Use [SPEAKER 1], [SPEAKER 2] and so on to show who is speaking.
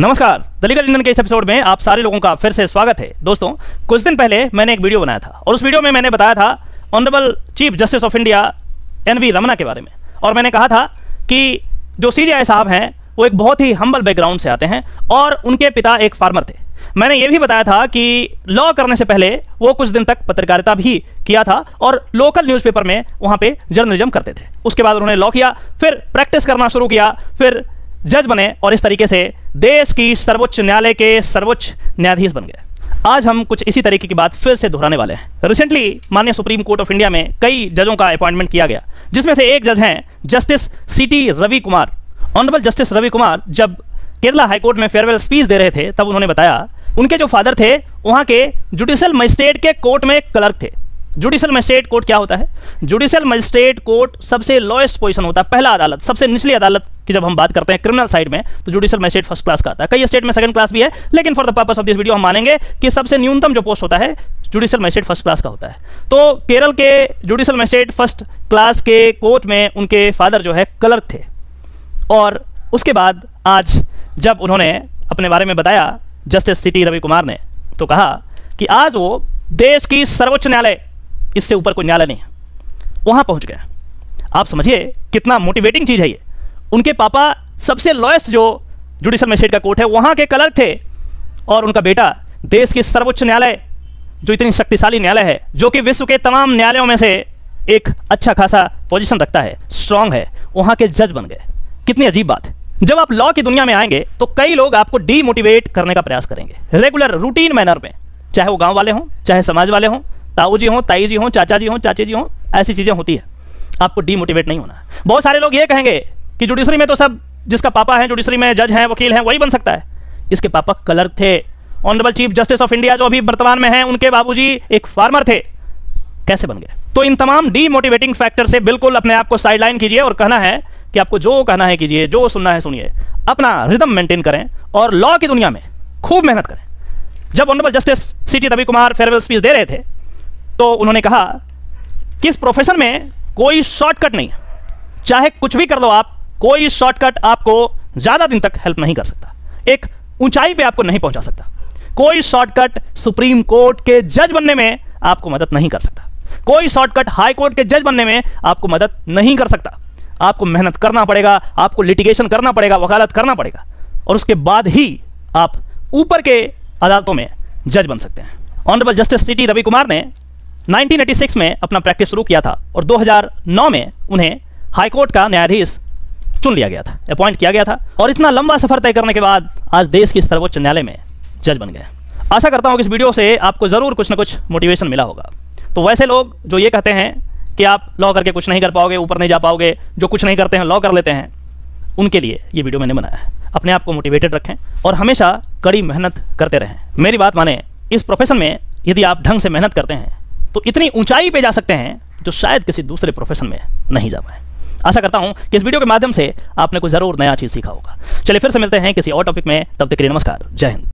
[SPEAKER 1] नमस्कार दलीगल इंडियन के इस एपिसोड में आप सारे लोगों का फिर से स्वागत है। दोस्तों, कुछ दिन पहले मैंने एक वीडियो बनाया था और उस वीडियो में मैंने बताया था honourable chief justice of India N V Ramana के बारे में। और मैंने कहा था कि जो सी जी आई साहब हैं, वो एक बहुत ही हम्बल बैकग्राउंड से आते हैं और उनके पिता एक फार्मर थे। मैंने ये भी बताया था कि लॉ करने से पहले वो कुछ दिन तक पत्रकारिता भी किया था और लोकल न्यूज़पेपर में वहाँ पे जर्नलिज्म करते थे। उसके बाद उन्होंने लॉ किया, फिर प्रैक्टिस करना शुरू किया, फिर जज बने और इस तरीके से देश की सर्वोच्च न्यायालय के सर्वोच्च न्यायाधीश बन गए। आज हम कुछ इसी तरीके की बात फिर से दोहराने वाले हैं। रिसेंटली माननीय सुप्रीम कोर्ट ऑफ़ इंडिया में कई जजों का अपॉइंटमेंट किया गया, जिसमें से एक जज हैं justice C T Ravi Kumar honourable justice Ravi Kumar जब केरला हाईकोर्ट में फेयरवेल स्पीच दे रहे थे, तब उन्होंने बताया, उनके जो फादर थे, वहाँ के जुडिशियल मजिस्ट्रेट के कोर्ट में क्लर्क थे। जुडिशियल मजिस्ट्रेट कोर्ट क्या होता है? जुडिशियल मजिस्ट्रेट कोर्ट सबसे लोएस्ट पोजीशन होता है, पहला अदालत, सबसे निचली अदालत की जब हम बात करते हैं क्रिमिनल साइड में तो जुडिशियल मजिस्ट्रेट फ़र्स्ट क्लास का आता है। कई स्टेट में सेकंड क्लास भी है, लेकिन for the purpose of this video हम मानेंगे कि सबसे न्यूनतम जो पोस्ट होता है जुडिशियल मजिस्ट्रेट फ़र्स्ट क्लास का होता है। तो केरल के जुडिशियल मजिस्ट्रेट फ़र्स्ट क्लास के कोर्ट में उनके फादर जो है क्लर्क थे। और उसके बाद आज जब उन्होंने अपने बारे में बताया जस्टिस सिटी रवि कुमार ने तो कहा कि आज वो देश की सर्वोच्च न्यायालय इससे ऊपर कोई न्यायालय नहीं है। वहाँ पहुँच गए आप समझिए कितना मोटिवेटिंग चीज़ है ये। उनके पापा सबसे लोएस्ट जो जुडिशल मजिस्ट्रेट का कोर्ट है, वहाँ के कलर थे और उनका बेटा देश के सर्वोच्च न्यायालय, जो इतनी शक्तिशाली न्यायालय है, जो कि विश्व के तमाम न्यायालयों में से एक अच्छा खासा पोजीशन रखता है स्ट्रांग है, वहाँ के जज बन गए। कितनी अजीब बात है। जब आप लॉ की दुनिया में आएँगे तो कई लोग आपको डीमोटिवेट करने का प्रयास करेंगे। रेगुलर रूटीन मैनर में, चाहे वो गाँव वाले हों, चाहे समाज वाले हों ताऊ जी हों, ताई जी हों, चाचा जी हों, चाची जी हों, ऐसी चीज़ें होती है। आपको डीमोटिवेट नहीं होना। बहुत सारे लोग ये कहेंगे कि जुडिशरी में तो सब जिसका पापा है जुडिशरी में जज हैं, वकील हैं, वही बन सकता है। इसके पापा क्लर्क थे। Honourable chief justice of India जो अभी वर्तमान में है, उनके बाबूजी एक फार्मर थे। कैसे बन गए? तो इन तमाम डीमोटिवेटिंग फैक्टर से बिल्कुल अपने आप को साइडलाइन कीजिए और कहना है कि आपको जो कहना है कीजिए, जो सुनना है सुनिए। अपना रिदम मेंटेन करें और लॉ की दुनिया में खूब मेहनत करें। जब honourable justice C T Ravi Kumar farewell speech दे रहे थे तो उन्होंने कहा कि इस प्रोफेशन में कोई शॉर्टकट नहीं? चाहे कुछ भी कर लो आप, कोई शॉर्टकट आपको ज़्यादा दिन तक हेल्प नहीं कर सकता। एक ऊंचाई पे आपको नहीं पहुँचा सकता। कोई शॉर्टकट सुप्रीम कोर्ट के जज बनने में आपको मदद नहीं कर सकता। कोई शॉर्टकट हाई कोर्ट के जज बनने में आपको मदद नहीं कर सकता। आपको मेहनत करना पड़ेगा, आपको लिटिगेशन करना पड़ेगा, वकालत करना पड़ेगा। और उसके बाद ही आप ऊपर के अदालतों में जज बन सकते हैं। Honourable justice C T Ravi Kumar ने 1986 में अपना प्रैक्टिस शुरू किया था और 2009 में उन्हें हाईकोर्ट का न्यायाधीश चुन लिया गया था अपॉइंट किया गया था। और इतना लंबा सफ़र तय करने के बाद आज देश की सर्वोच्च न्यायालय में जज बन गए। आशा करता हूँ कि इस वीडियो से आपको ज़रूर कुछ ना कुछ मोटिवेशन मिला होगा। तो वैसे लोग जो ये कहते हैं कि आप लॉ करके कुछ नहीं कर पाओगे, ऊपर नहीं जा पाओगे, जो कुछ नहीं करते हैं लॉ कर लेते हैं, उनके लिए ये वीडियो मैंने बनाया है। अपने आप को मोटिवेटेड रखें और हमेशा कड़ी मेहनत करते रहें। मेरी बात माने, इस प्रोफेशन में यदि आप ढंग से मेहनत करते हैं तो इतनी ऊंचाई पे जा सकते हैं जो शायद किसी दूसरे प्रोफेशन में नहीं जा पाए। आशा करता हूँ कि इस वीडियो के माध्यम से आपने कुछ ज़रूर नया चीज़ सीखा होगा। चलिए फिर से मिलते हैं किसी और टॉपिक में। तब तक के लिए नमस्कार। जय हिंद।